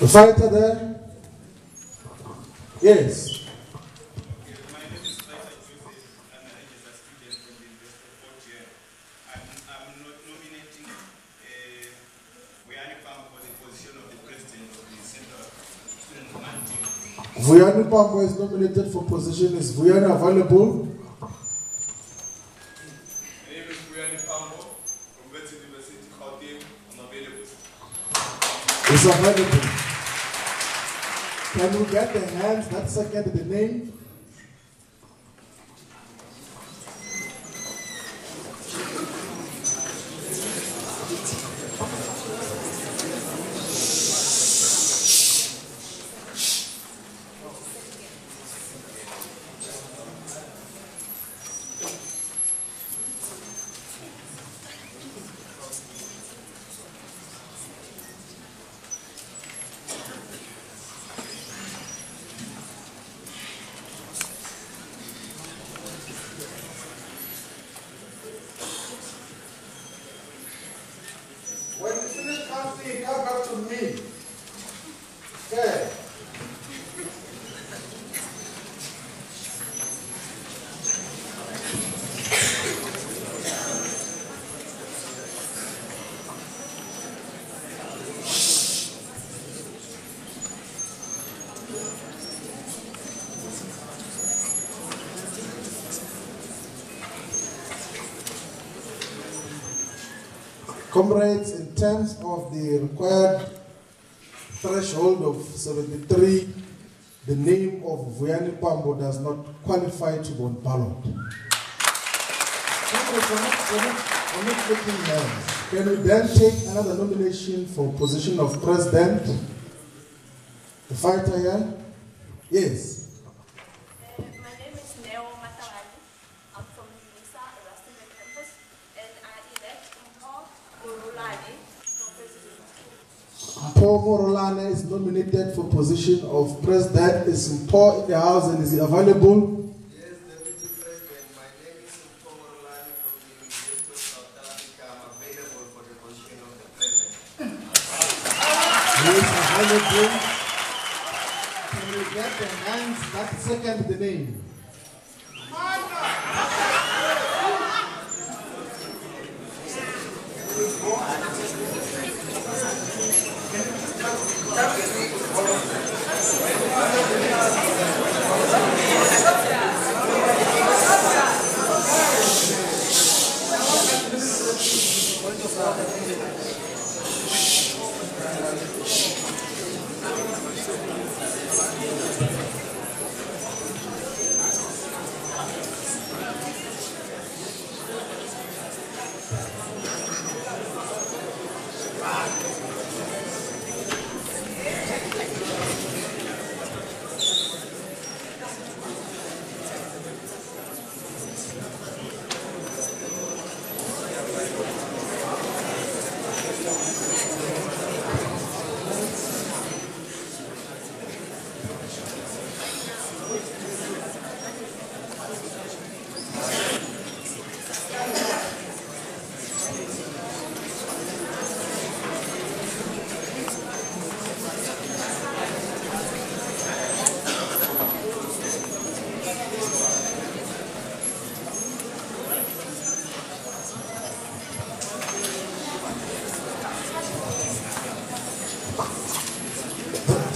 The fighter there? Yes. Vuyani Pambo is nominated for position. Is Vuyani available? My name is Vuyani Pambo from University, Gauteng. I'm available. Is available. Can we get the hands that second the name? ficar Comrades, in terms of the required threshold of 73, the name of Vuyani Pambo does not qualify to go on ballot. Can we then take another nomination for position of president? The fighter here? Yes. Uh, my name is Neo Matawali. I'm from Unisa, Rustenburg campus, and I elect Mpho Morolane for president. Paul Morolane is nominated for position of president. Is Paul in the house and is he available? Yes, Deputy President, my name is Mpho Morolane from the University of South Africa. Available for the position of the President. He is available. Can we get the hands that second the name?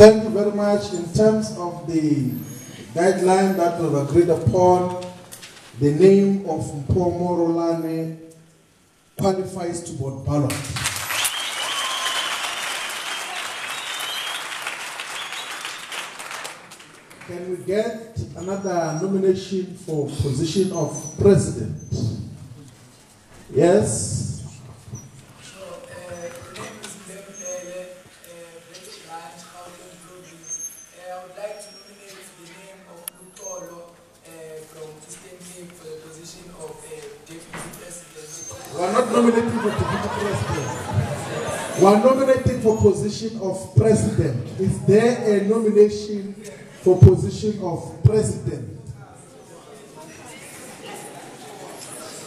Thank you very much. In terms of the guideline that was agreed upon, the name of Mpho Morolane qualifies to board ballot. Can we get another nomination for position of president? Yes. So, uh, the name is Ndebele, uh, British Branch, Gauteng Province. Uh, I would like to nominate the name of Lutolo uh, from Eastern Cape for the position of uh, Deputy President. We are not nominating president. We are nominating for position of president. Is there a nomination for position of president?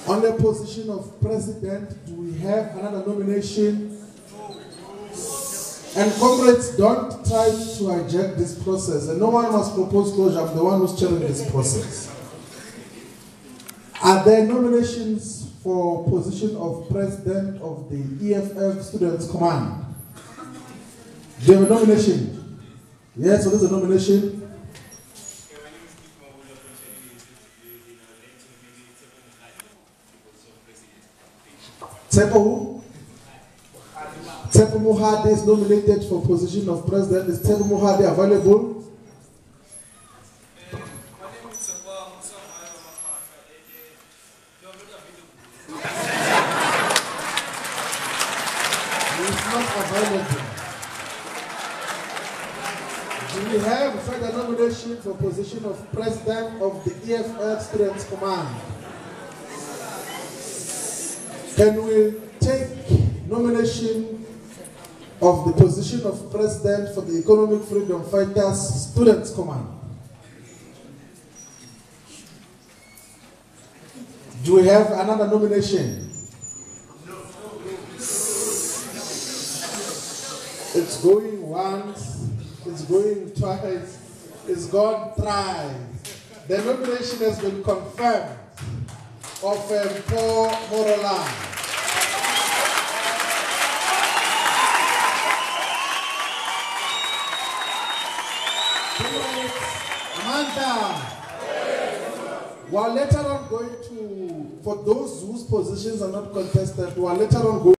On the position of president, do we have another nomination? And comrades, don't try to hijack this process. And no one must propose closure. I'm the one who's chairing this process. Are there nominations for position of president of the EFF Students Command? Do you have a nomination? Yes, so there's a nomination. Okay, my name is nominated for position of president. Is Tsepo Muhadi available? My name is Tshepo Mokgadi Mafaka. Is not available. Do we have further nomination for position of president of the EFF Students Command? Can we take nomination of the position of president for the Economic Freedom Fighters Students Command? Do we have another nomination? It's going once, it's going twice, it's gone thrice. The nomination has been confirmed of um, Paul Morolan. Amanda. We are later on going to, for those whose positions are not contested, we are later on going